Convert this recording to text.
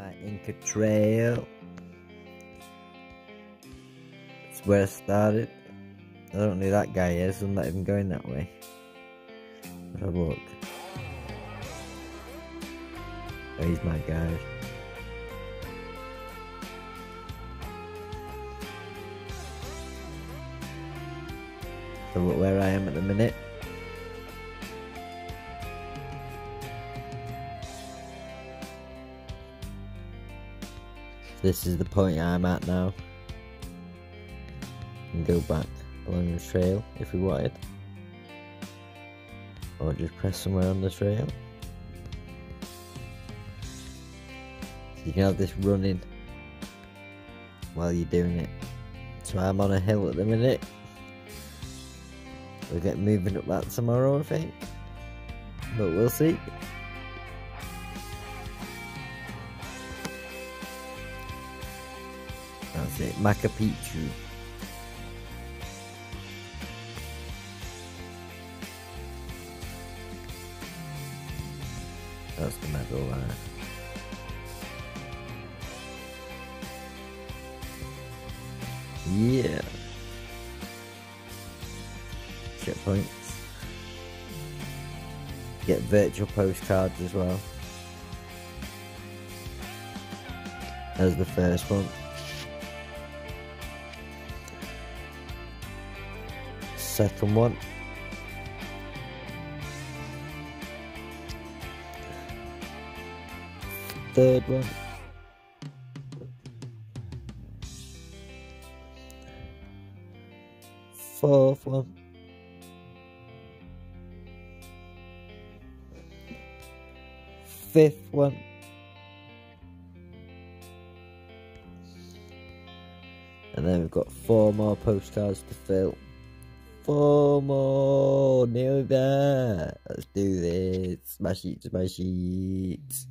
my Inca Trail. It's where I started. I don't know who that guy is, I'm not even going that way. Let's have a look. Oh, he's my guide. So where I am at the minute. This is the point I'm at now. And go back along the trail if we wanted. Or just press somewhere on the trail. So you can have this running while you're doing it. So I'm on a hill at the minute. We'll get moving up that tomorrow I think. But we'll see. That's it, Machu Picchu. That's the medal there. Yeah. Checkpoints. Get virtual postcards as well. As the first one. Second one. Third one. Fourth one. Fifth one. And then we've got four more postcards to fill. Four more! Nearly there! Let's do this. Smash it, smash it.